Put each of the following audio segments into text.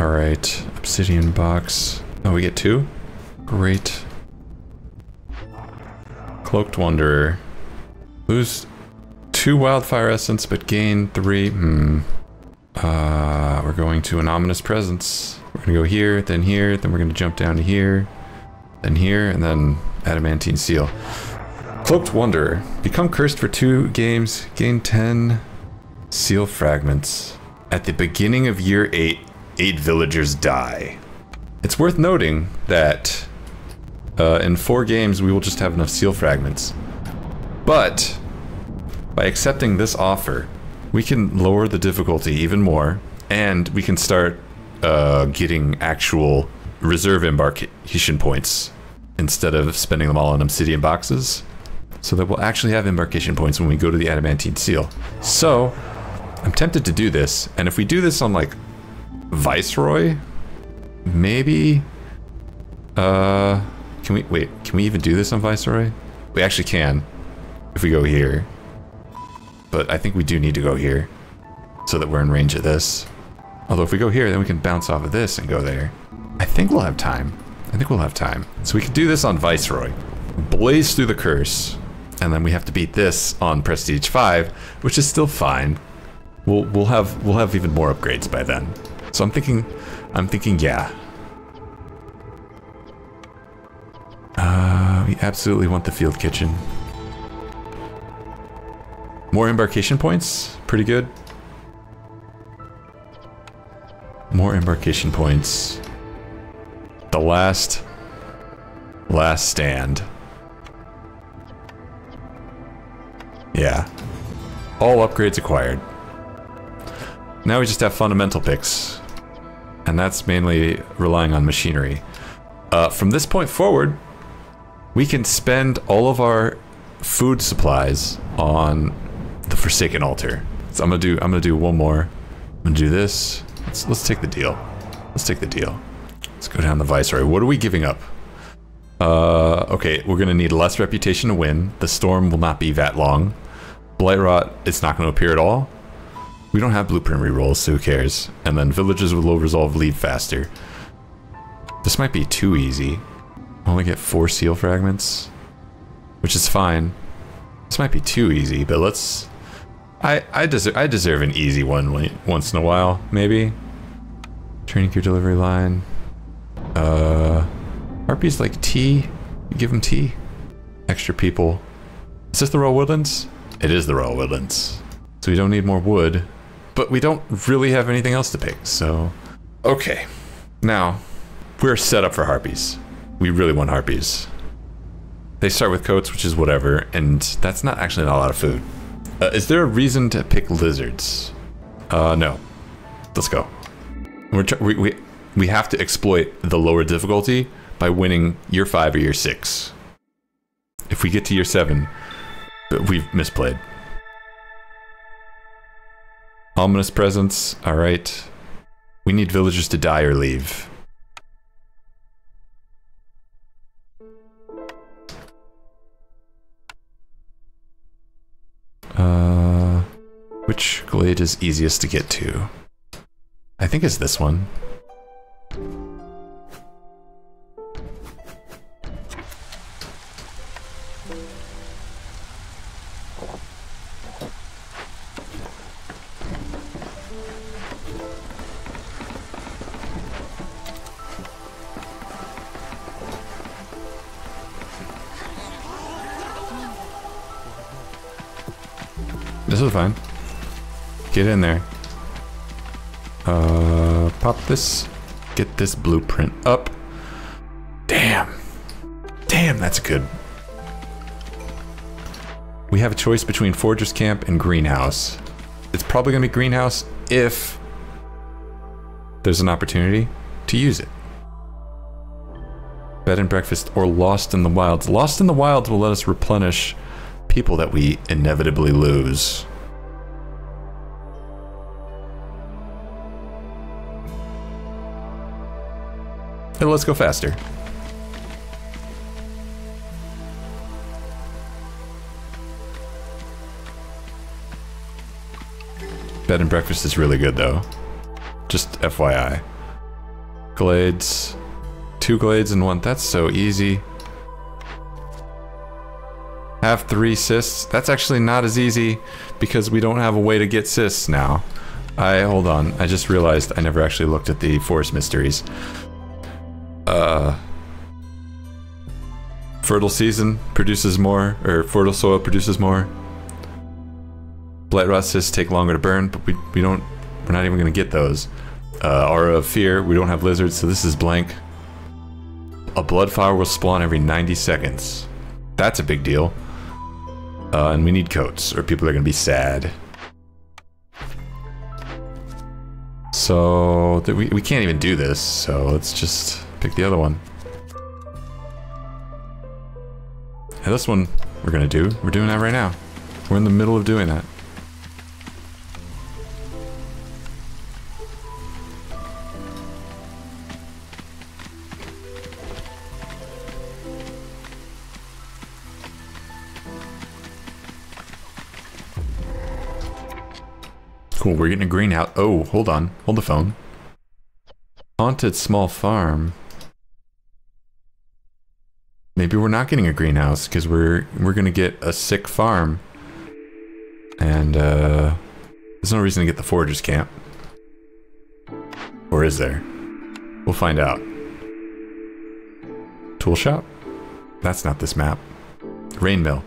All right, obsidian box. Oh, we get two? Great. Cloaked Wanderer. Lose two wildfire essence, but gain three. Hmm. Uh, we're going to an ominous presence. We're gonna go here, then here, then we're gonna jump down to here, then here, and then adamantine seal. Cloaked Wanderer. Become cursed for two games. Gain 10 seal fragments. At the beginning of year 8, 8 villagers die. It's worth noting that uh, in 4 games we will just have enough seal fragments. But, by accepting this offer, we can lower the difficulty even more, and we can start uh, getting actual reserve embarkation points instead of spending them all on obsidian boxes so that we'll actually have embarkation points when we go to the adamantine seal. So, I'm tempted to do this, and if we do this on like Viceroy, maybe, uh, can we, wait, can we even do this on Viceroy? We actually can, if we go here. But I think we do need to go here, so that we're in range of this. Although if we go here, then we can bounce off of this and go there. I think we'll have time. I think we'll have time. So we can do this on Viceroy. Blaze through the curse and then we have to beat this on Prestige 5, which is still fine. We'll we'll have we'll have even more upgrades by then. So I'm thinking I'm thinking yeah. Uh, we absolutely want the field kitchen. More embarkation points, pretty good. More embarkation points. The last last stand. Yeah. All upgrades acquired. Now we just have fundamental picks. And that's mainly relying on machinery. Uh, from this point forward, we can spend all of our food supplies on the Forsaken Altar. So I'm gonna do I'm gonna do one more. I'm gonna do this. Let's let's take the deal. Let's take the deal. Let's go down the Viceroy. What are we giving up? Uh, okay, we're gonna need less reputation to win. The storm will not be that long. Blight rot, it's not gonna appear at all. We don't have blueprint rerolls, so who cares? And then villages with low resolve leave faster. This might be too easy. Only get four seal fragments, which is fine. This might be too easy, but let's. I I deserve I deserve an easy one once in a while, maybe. Training your delivery line. Uh. Harpies like tea? You give them tea? Extra people. Is this the Royal Woodlands? It is the Royal Woodlands. So we don't need more wood. But we don't really have anything else to pick, so... Okay. Now, we're set up for Harpies. We really want Harpies. They start with coats, which is whatever, and that's not actually not a lot of food. Uh, is there a reason to pick lizards? Uh, no. Let's go. We're we, we, we have to exploit the lower difficulty by winning year five or year six. If we get to year seven, we've misplayed. Ominous presence. All right. We need villagers to die or leave. Uh, which glade is easiest to get to? I think it's this one. Is fine. Get in there. Uh, pop this. Get this blueprint up. Damn. Damn, that's a good. We have a choice between Forager's Camp and Greenhouse. It's probably going to be Greenhouse if there's an opportunity to use it. Bed and breakfast or Lost in the Wilds. Lost in the Wilds will let us replenish people that we inevitably lose. And let's go faster. Bed and breakfast is really good though. Just FYI. Glades. Two glades and one. That's so easy. Have three cysts. That's actually not as easy because we don't have a way to get cysts now. I hold on. I just realized I never actually looked at the forest mysteries. Uh, fertile season produces more, or fertile soil produces more. Blight rot take longer to burn, but we we don't. We're not even gonna get those. Uh, aura of fear. We don't have lizards, so this is blank. A blood flower will spawn every 90 seconds. That's a big deal. Uh, and we need coats, or people are gonna be sad. So, we, we can't even do this, so let's just pick the other one. And this one we're gonna do. We're doing that right now. We're in the middle of doing that. Cool, we're getting a greenhouse. Oh, hold on. Hold the phone. Haunted small farm. Maybe we're not getting a greenhouse because we're we're gonna get a sick farm. And uh there's no reason to get the foragers camp. Or is there? We'll find out. Tool shop? That's not this map. Rain mill.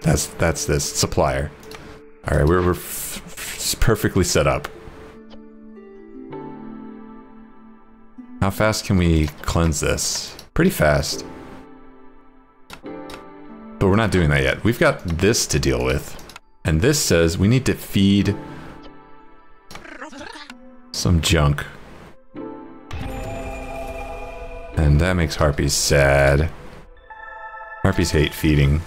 That's that's this supplier. All right, we're, we're perfectly set up. How fast can we cleanse this? Pretty fast. But we're not doing that yet. We've got this to deal with. And this says we need to feed some junk. And that makes harpies sad. Harpies hate feeding.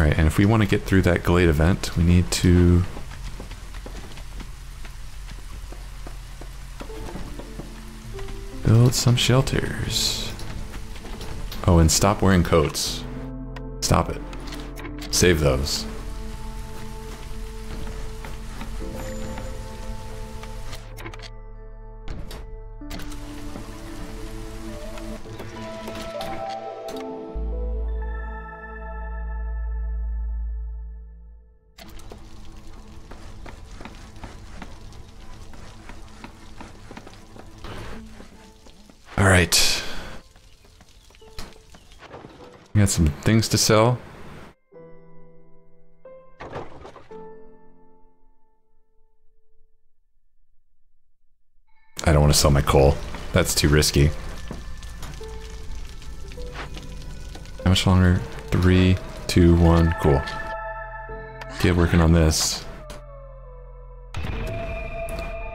Alright, and if we want to get through that Glade event, we need to... Build some shelters. Oh, and stop wearing coats. Stop it. Save those. Some things to sell. I don't want to sell my coal. That's too risky. How much longer? Three, two, one. Cool. Get working on this.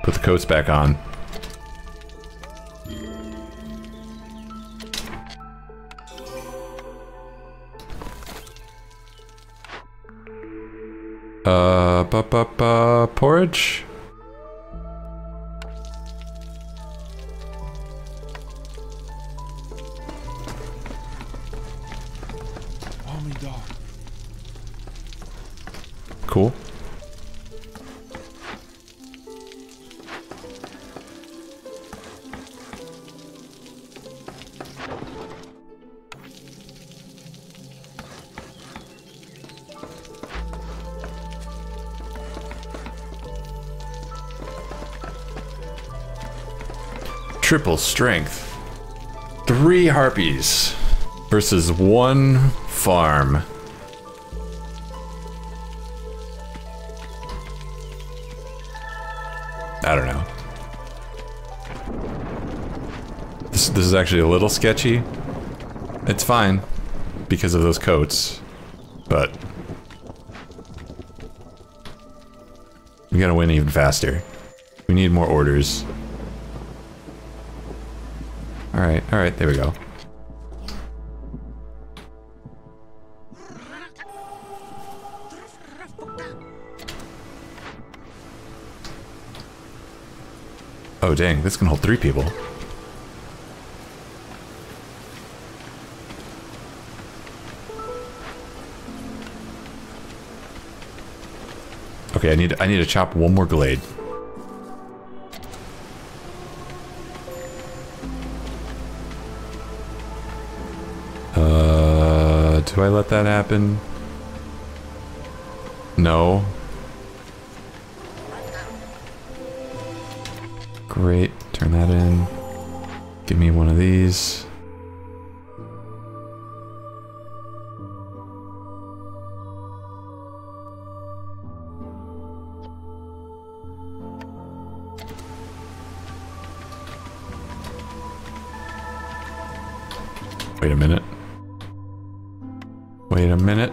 Put the coats back on. Uh, bu bu bu porridge? Triple strength. Three harpies versus one farm. I don't know. This, this is actually a little sketchy. It's fine because of those coats, but we gotta win even faster. We need more orders. All right, all right, there we go. Oh, dang, this can hold three people. Okay, I need I need to chop one more glade. Do I let that happen? No. Great, turn that in. Give me one of these. Wait a minute. Wait a minute.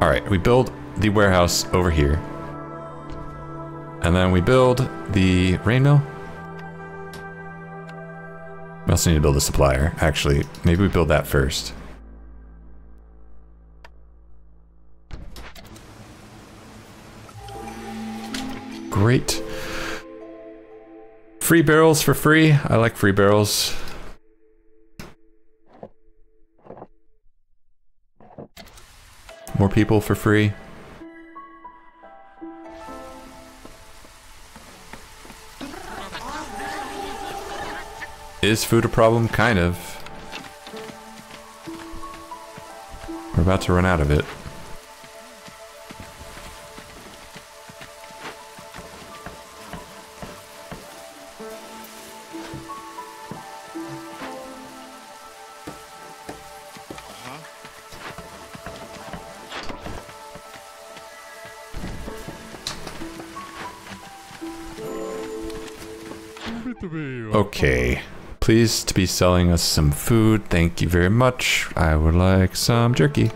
Alright, we build the warehouse over here. And then we build the rain mill. We also need to build a supplier. Actually, maybe we build that first. Great. Free barrels for free. I like free barrels. More people for free. Is food a problem? Kind of. We're about to run out of it. Okay. Please to be selling us some food. Thank you very much. I would like some jerky.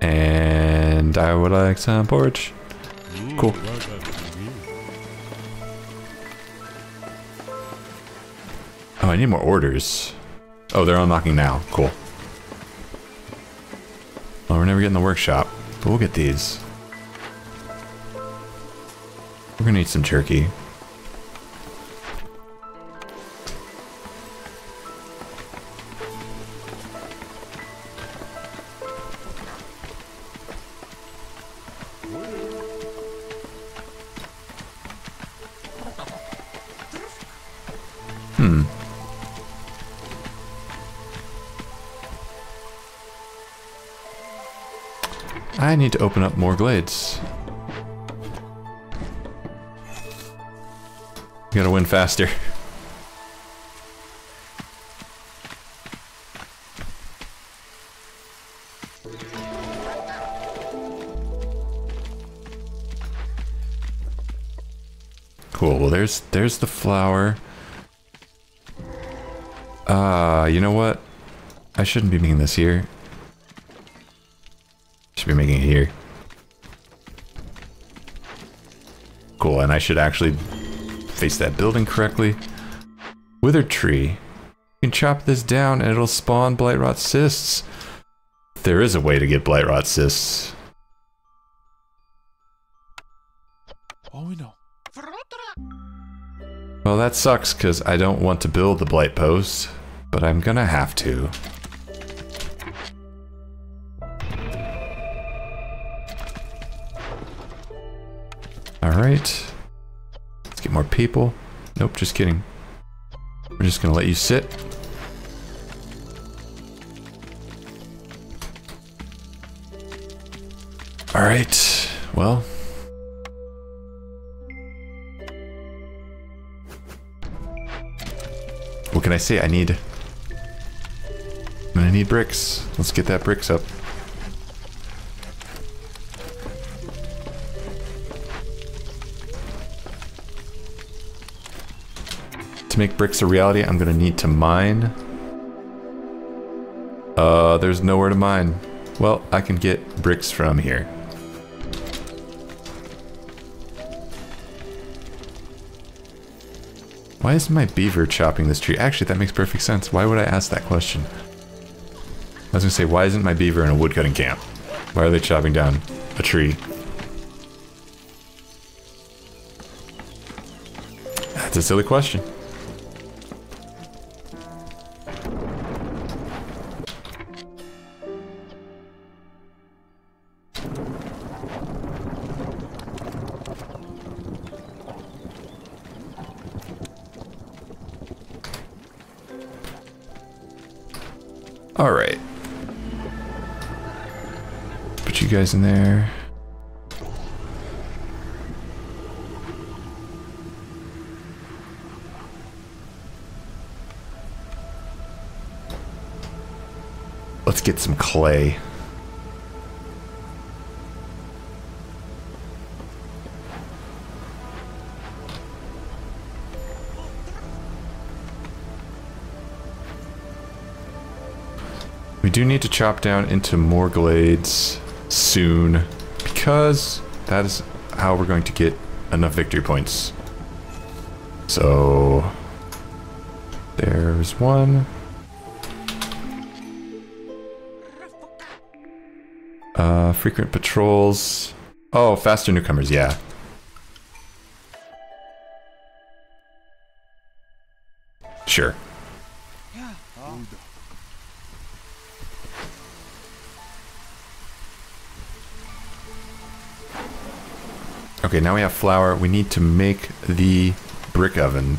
And I would like some porridge. Cool. Oh, I need more orders. Oh, they're unlocking now. Cool. Well, we're never getting the workshop, but we'll get these. We're gonna eat some turkey. Hmm. I need to open up more glades. You gotta win faster. Cool, well there's there's the flower. Uh, you know what? I shouldn't be making this here. Should be making it here. Cool, and I should actually face that building correctly. Withered tree. You can chop this down and it'll spawn blight rot cysts. There is a way to get blight rot cysts. Oh no. Well, that sucks because I don't want to build the blight post, but I'm gonna have to. Let's get more people. Nope, just kidding. We're just gonna let you sit. Alright, well. What can I say? I need... Gonna need bricks. Let's get that bricks up. To make bricks a reality, I'm gonna need to mine. Uh, there's nowhere to mine. Well, I can get bricks from here. Why is my beaver chopping this tree? Actually, that makes perfect sense. Why would I ask that question? I was gonna say, why isn't my beaver in a woodcutting camp? Why are they chopping down a tree? That's a silly question. Alright. Put you guys in there. Let's get some clay. Do need to chop down into more glades soon because that is how we're going to get enough victory points. So there's one. Uh, frequent patrols. Oh, faster newcomers, yeah. Sure. Okay, now we have flour. We need to make the brick oven.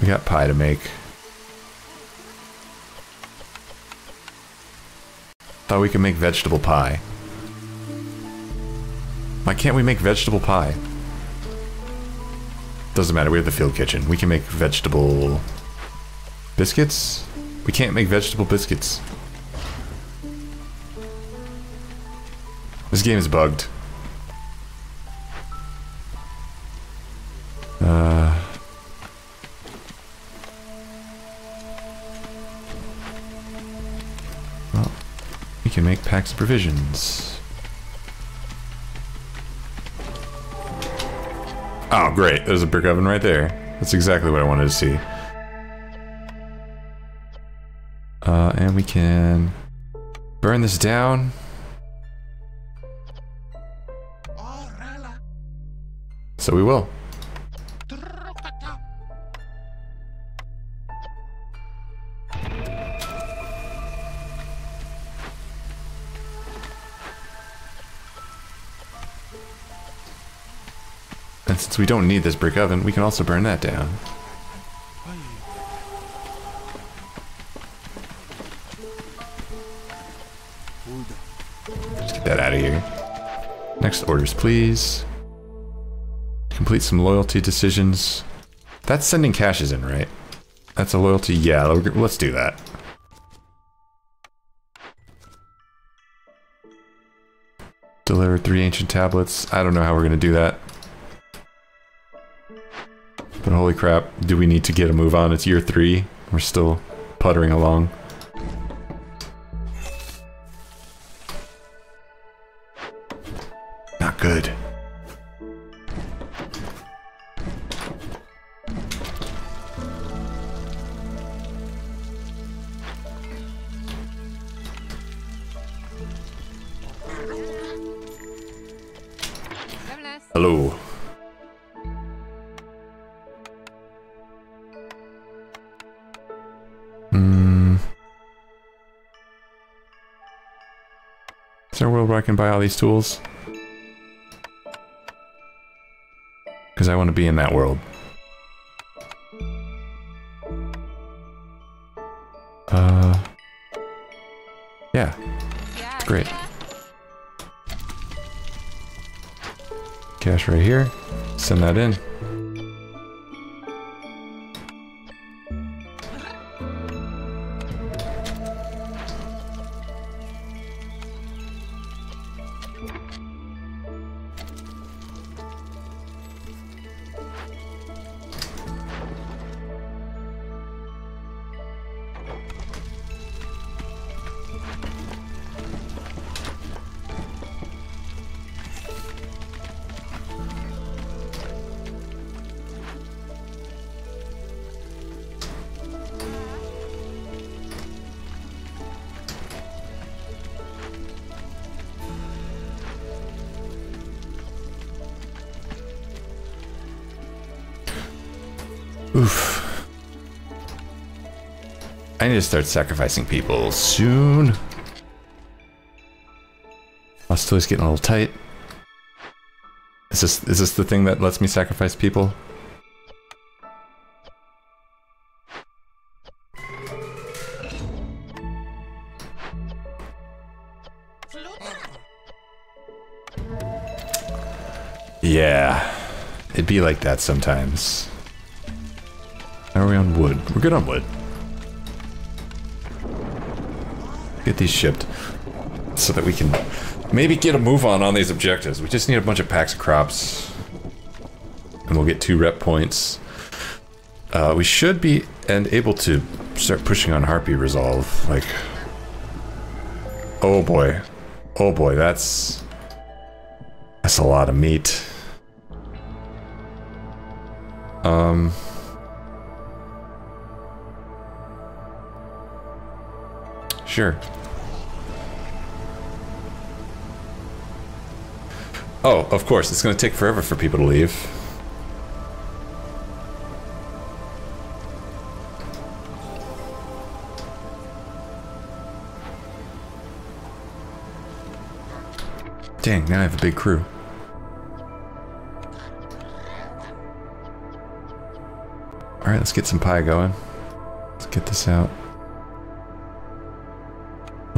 We got pie to make. Thought we could make vegetable pie. Why can't we make vegetable pie? Doesn't matter, we have the field kitchen. We can make vegetable... Biscuits? We can't make vegetable biscuits. Game is bugged. Uh... Well, we can make packs of provisions. Oh, great. There's a brick oven right there. That's exactly what I wanted to see. Uh, and we can burn this down. So we will. And since we don't need this brick oven, we can also burn that down. Just get that out of here. Next orders, please. Complete some loyalty decisions. That's sending caches in, right? That's a loyalty? Yeah, let's do that. Deliver three ancient tablets. I don't know how we're going to do that. But holy crap, do we need to get a move on? It's year three. We're still puttering along. Not good. Hello. Hmm. Is there a world where I can buy all these tools? Because I want to be in that world. Uh. Yeah. It's great. Cache right here. Send that in. I need to start sacrificing people soon. Hostility's getting a little tight. Is this, is this the thing that lets me sacrifice people? Yeah, it'd be like that sometimes. How are we on wood? We're good on wood. Get these shipped so that we can maybe get a move on on these objectives. We just need a bunch of packs of crops and we'll get two rep points. Uh, we should be and able to start pushing on Harpy Resolve. Like, oh boy, oh boy, that's that's a lot of meat. Um. Sure. Oh, of course, it's going to take forever for people to leave. Dang, now I have a big crew. Alright, let's get some pie going. Let's get this out.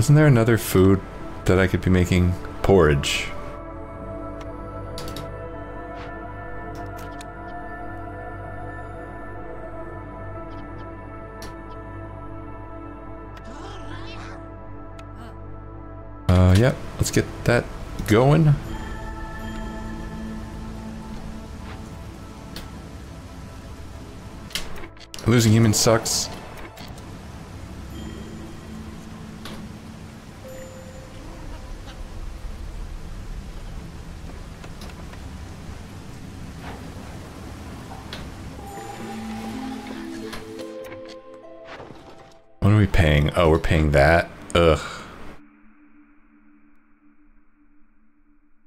Wasn't there another food that I could be making? Porridge. Uh, yep, let's get that going. Losing humans sucks. Paying? That? Ugh.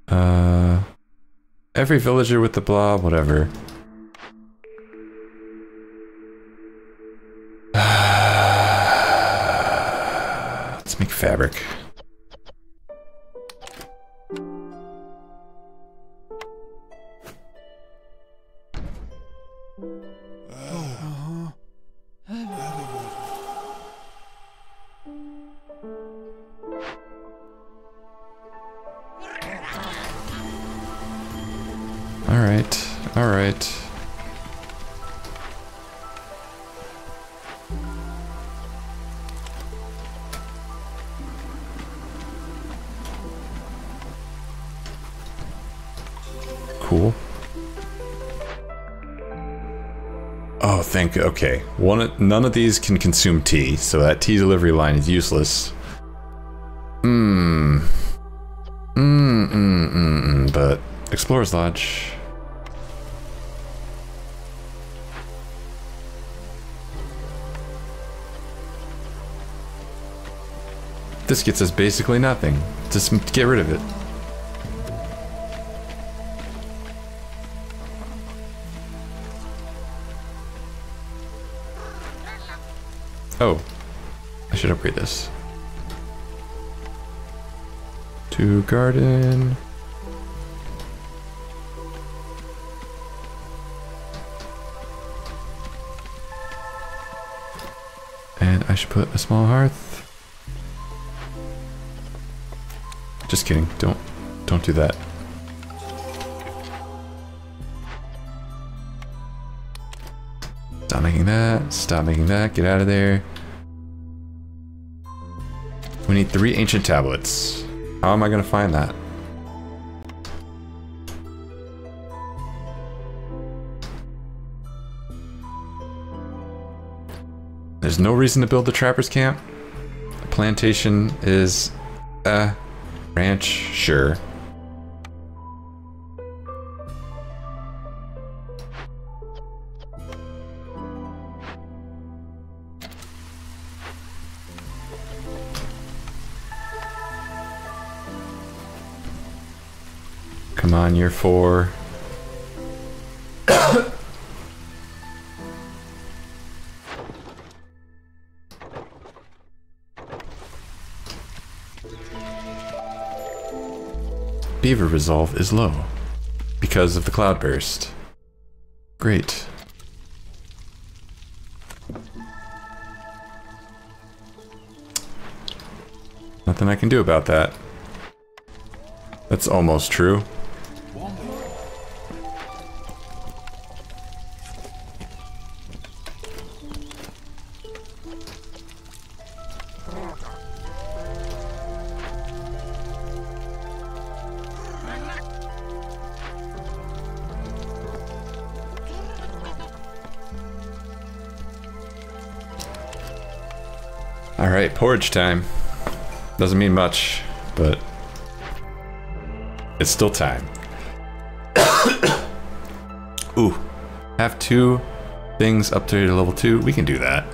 Uh, every villager with the blob, whatever. Let's make fabric. Okay, one. None of these can consume tea, so that tea delivery line is useless. Hmm. Mm, mm, mm, mm, but Explorer's Lodge. This gets us basically nothing. Just get rid of it. Should upgrade this. To garden. And I should put a small hearth. Just kidding. Don't don't do that. Stop making that. Stop making that. Get out of there. Need three ancient tablets. How am I going to find that? There's no reason to build the trapper's camp. The plantation is, uh, ranch, sure. On, year four. Beaver resolve is low because of the cloudburst. Great. Nothing I can do about that. That's almost true. Alright, porridge time. Doesn't mean much, but it's still time. Ooh, have two things up to level two. We can do that.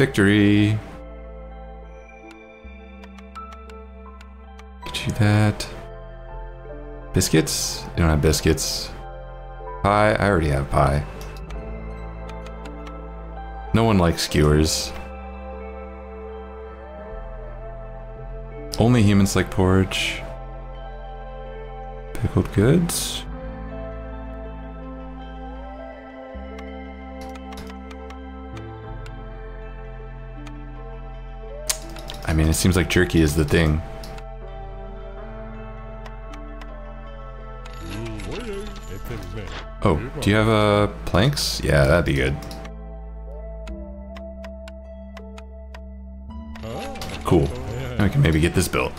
Victory. Get you that. Biscuits? You don't have biscuits. Pie? I already have pie. No one likes skewers. Only humans like porridge. Pickled goods? I mean, it seems like jerky is the thing. Oh, do you have uh, planks? Yeah, that'd be good. Cool. Now we can maybe get this built.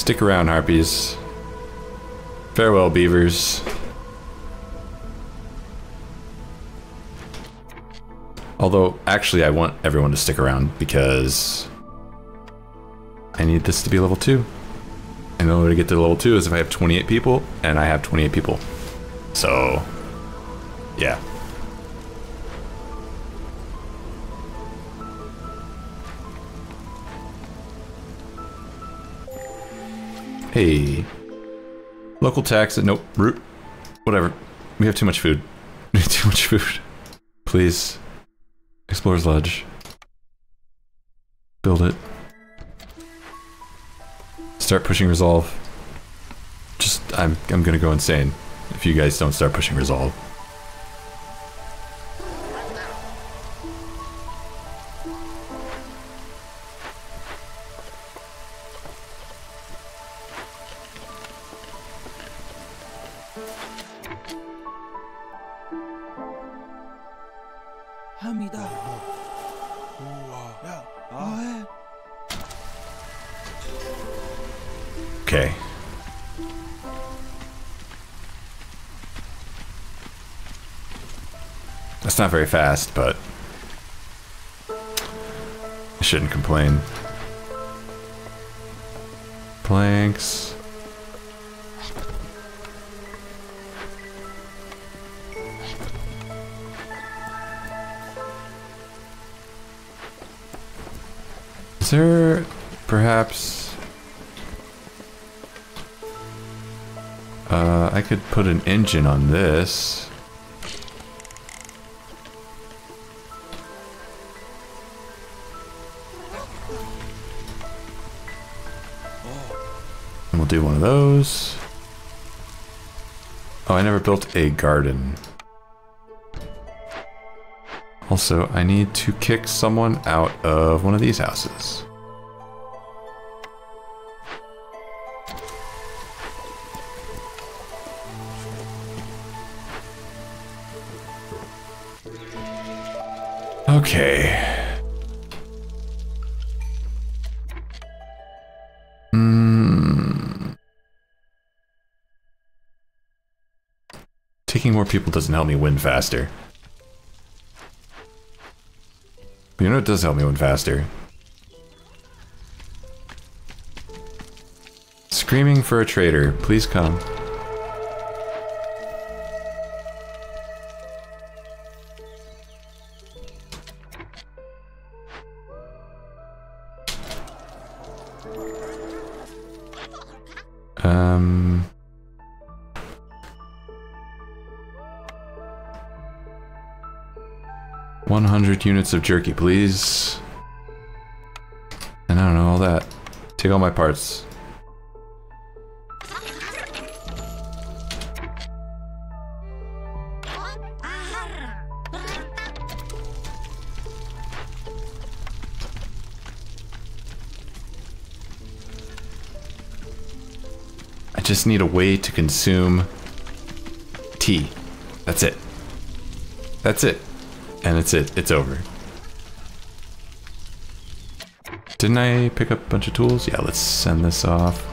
Stick around, harpies. Farewell, beavers. Although, actually, I want everyone to stick around because I need this to be level 2. And the only way to get to level 2 is if I have 28 people, and I have 28 people. So, yeah. Hey. Local tax. Uh, nope. Root. Whatever. We have too much food. Too much food. Please. Explorer's Lodge. Build it. Start pushing resolve. Just, I'm, I'm gonna go insane if you guys don't start pushing resolve. Not very fast, but I shouldn't complain. Planks. Is there perhaps Uh, I could put an engine on this. Do one of those. Oh, I never built a garden. Also, I need to kick someone out of one of these houses. Okay. People doesn't help me win faster. But you know it does help me win faster? Screaming for a traitor. Please come. Units of jerky, please. And I don't know all that. Take all my parts. I just need a way to consume tea. That's it. That's it. And it's it. It's over. Didn't I pick up a bunch of tools? Yeah, let's send this off.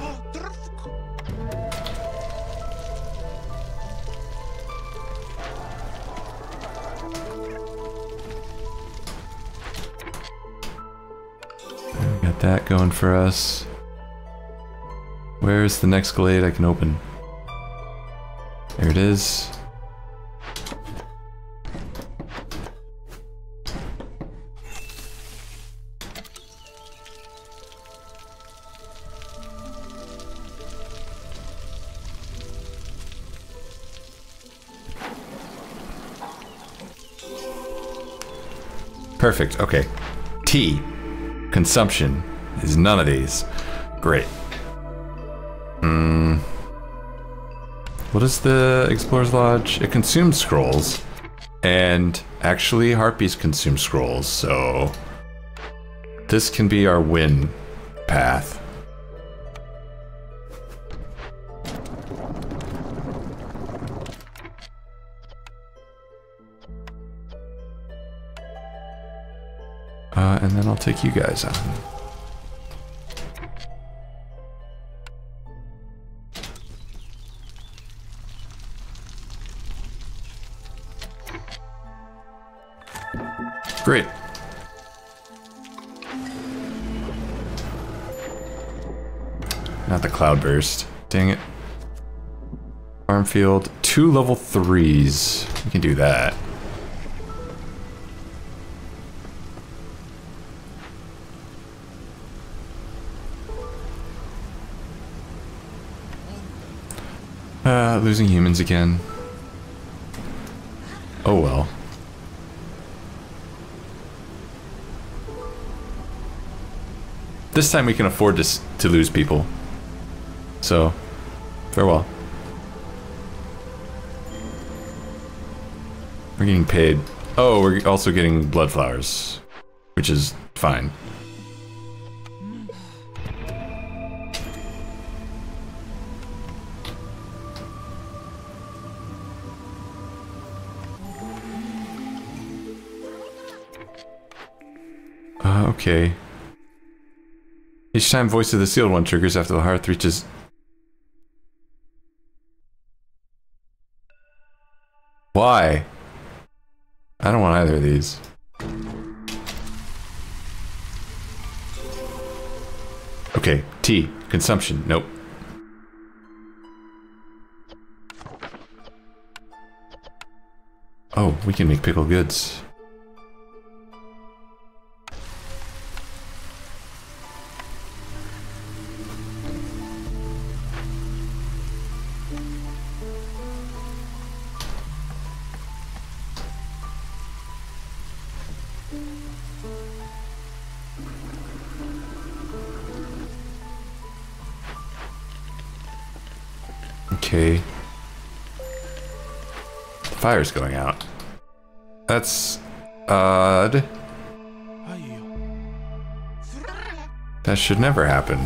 Got that going for us. Where's the next glade I can open? There it is. Perfect, okay. Tea. Consumption is none of these. Great. Hmm. What is the Explorer's Lodge? It consumes scrolls. And actually, Harpies consume scrolls, so... This can be our win path. And then I'll take you guys on. Great. Not the cloudburst. Dang it. Farm field. Two level threes. We can do that. Uh, losing humans again. Oh well. This time we can afford to, to lose people. So, farewell. We're getting paid. Oh, we're also getting blood flowers, which is fine. Okay. Each time Voice of the Sealed One triggers after the hearth reaches... Why? I don't want either of these. Okay, tea. Consumption. Nope. Oh, we can make pickle goods. Fire's going out. That's odd. That should never happen.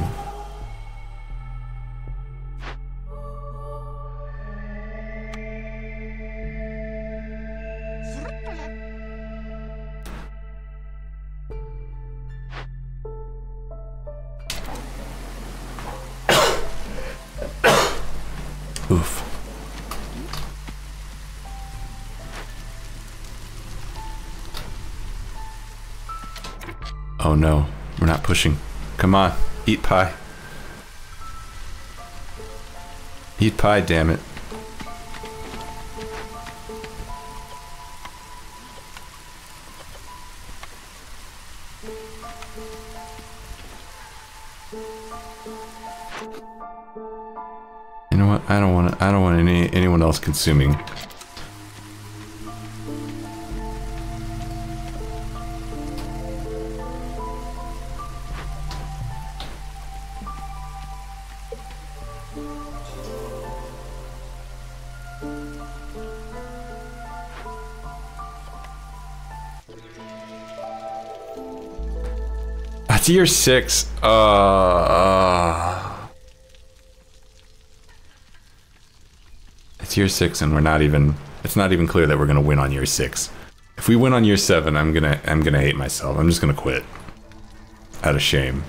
Oh no, we're not pushing. Come on, eat pie. Eat pie, damn it. You know what? I don't want I don't want any anyone else consuming. Year six. Uh, uh, it's year six, and we're not even. It's not even clear that we're gonna win on year six. If we win on year seven, I'm gonna. I'm gonna hate myself. I'm just gonna quit. Out of shame.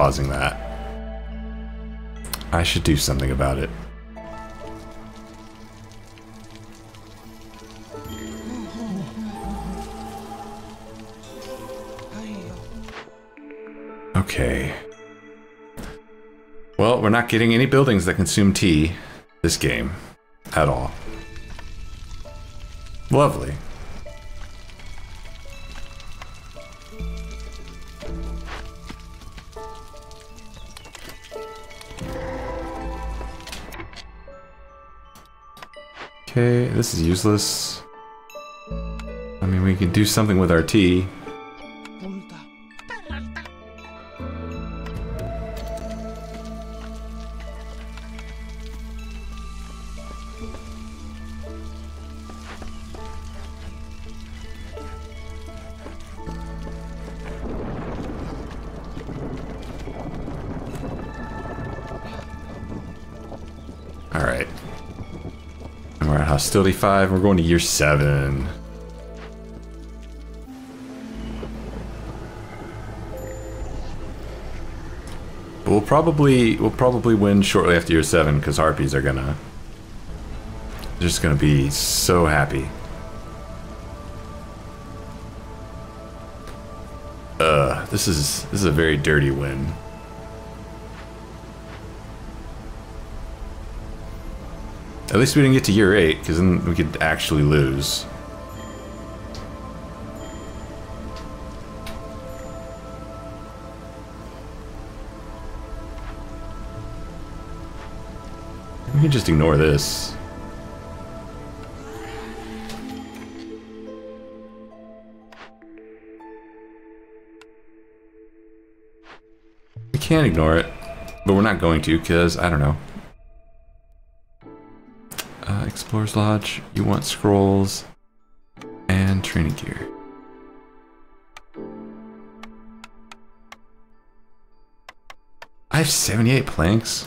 Causing that. I should do something about it. Okay. Well, we're not getting any buildings that consume tea this game at all. Lovely. Okay, this is useless. I mean, we can do something with our tea. Hostility 5. We're going to year 7. But we'll probably we'll probably win shortly after year 7 because harpies are gonna just gonna be so happy. Uh, this is this is a very dirty win. At least we didn't get to year 8, because then we could actually lose. We can just ignore this. We can ignore it, but we're not going to, because, I don't know. Explorer's Lodge, you want scrolls and training gear. I have 78 planks.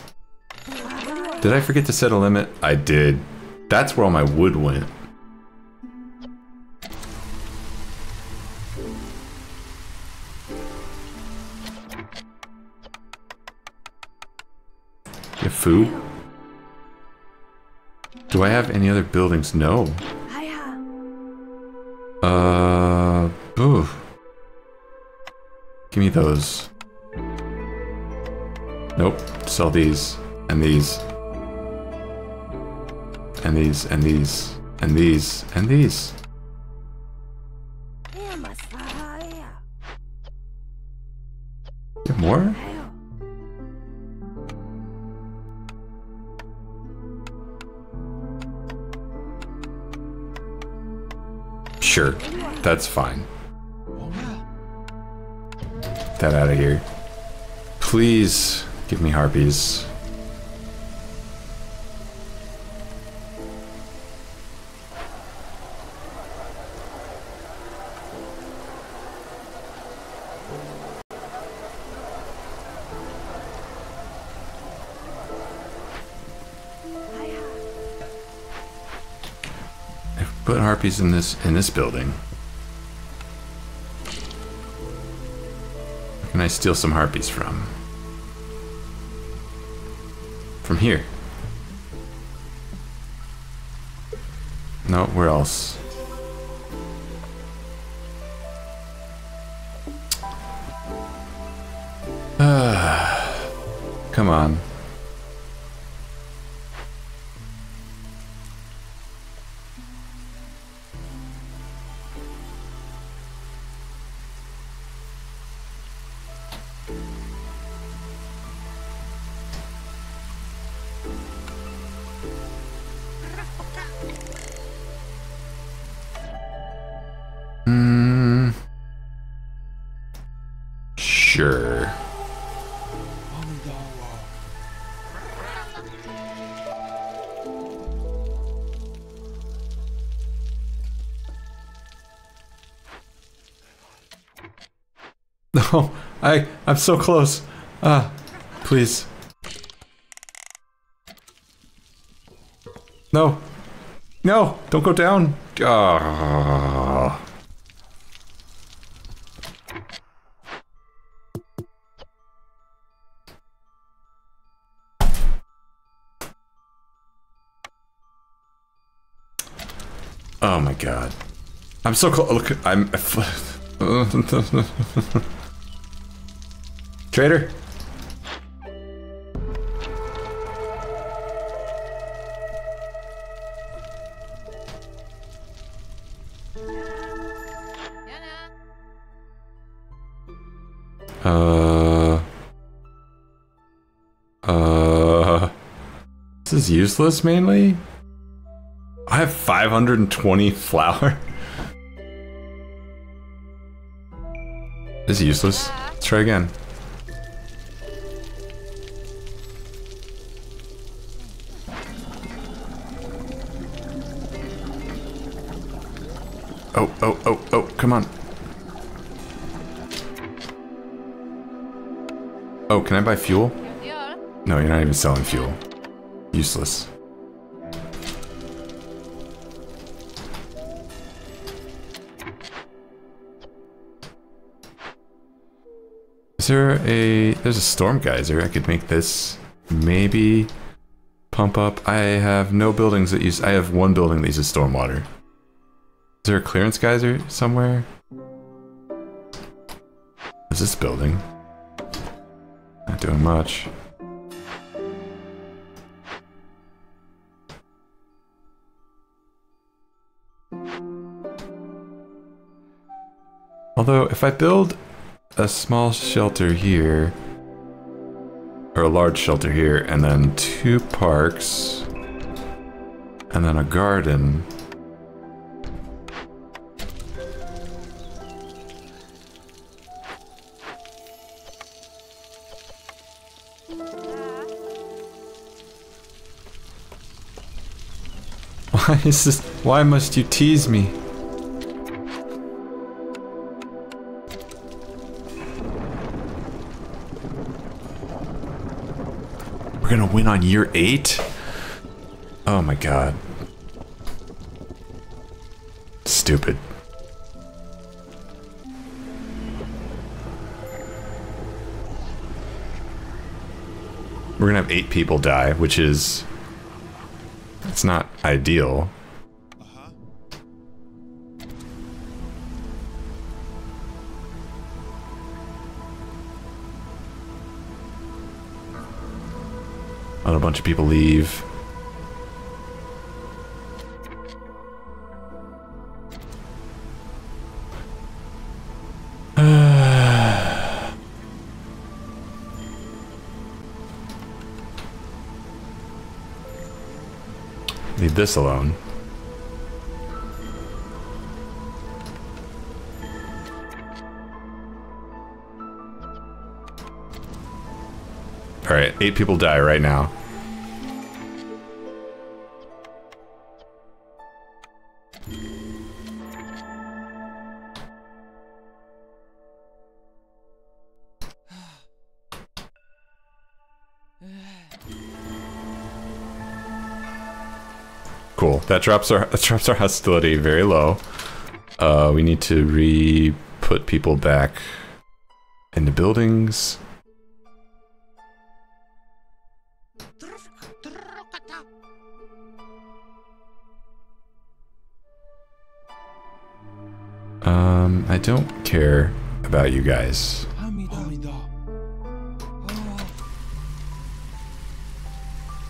Did I forget to set a limit? I did. That's where all my wood went. You have food? Do I have any other buildings? No. Uh, ooh. Give me those. Nope. Sell these and these. And these and these and these and these. That's fine. That out of here. Please give me harpies. put harpies in this in this building. Can I steal some harpies from? From here. No, where else? Come on. I'm so close. Ah, please. No. No, don't go down. Ah. Oh my god. I'm so close. Look, I'm. Trader. Uh. Uh. This is useless mainly? I have 520 flour. This is useless. Let's try again. Come on. Oh, can I buy fuel? No, you're not even selling fuel. Useless. Is there a... There's a storm geyser. I could make this maybe pump up. I have no buildings that use... I have one building that uses stormwater. Is there a clearance geyser somewhere? Is this building? Not doing much. Although, if I build a small shelter here, or a large shelter here, and then two parks, and then a garden. Why is this? Why must you tease me? We're gonna win on year eight? Oh my god. Stupid. We're gonna have eight people die, which is... It's not ideal. Let a bunch of people leave. Leave this alone. Alright, eight people die right now. That drops our that drops our hostility very low. Uh, we need to re put people back into buildings. Um, I don't care about you guys.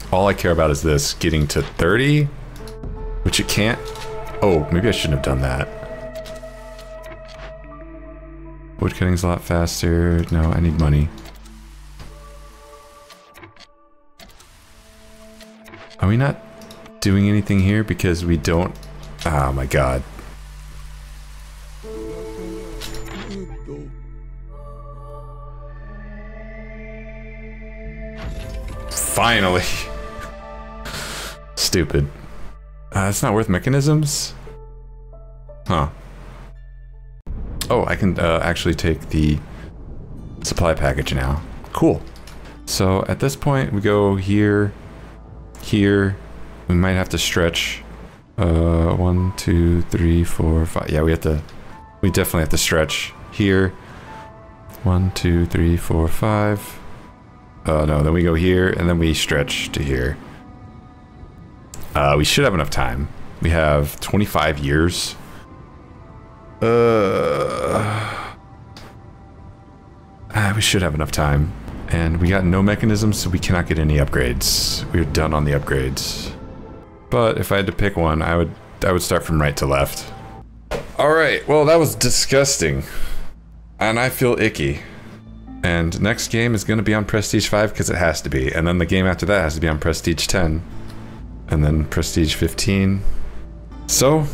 All I care about is this, getting to 30, which it can't. Oh, maybe I shouldn't have done that. Wood cutting's a lot faster. No, I need money. Are we not doing anything here because we don't... Oh my god. Finally. Stupid. Uh, it's not worth mechanisms? Huh. Oh, I can uh, actually take the supply package now. Cool. So at this point, we go here, here. We might have to stretch. Uh, one, two, three, four, five. Yeah, we have to. We definitely have to stretch here. One, two, three, four, five. Oh no, then we go here and then we stretch to here. Uh, we should have enough time. We have 25 years. Uh, ah, we should have enough time. And we got no mechanisms, so we cannot get any upgrades. We're done on the upgrades. But if I had to pick one, I would I would start from right to left. Alright, well that was disgusting. And I feel icky. And next game is going to be on Prestige 5 because it has to be. And then the game after that has to be on Prestige 10. And then Prestige 15. So,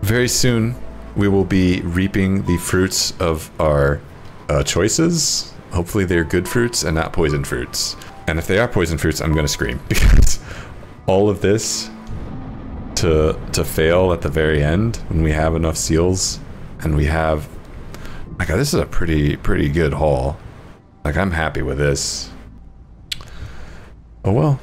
very soon we will be reaping the fruits of our uh, choices. Hopefully they're good fruits and not poison fruits. And if they are poison fruits, I'm going to scream because all of this to to fail at the very end when we have enough seals and we have like this is a pretty pretty good haul. Like I'm happy with this. Oh well.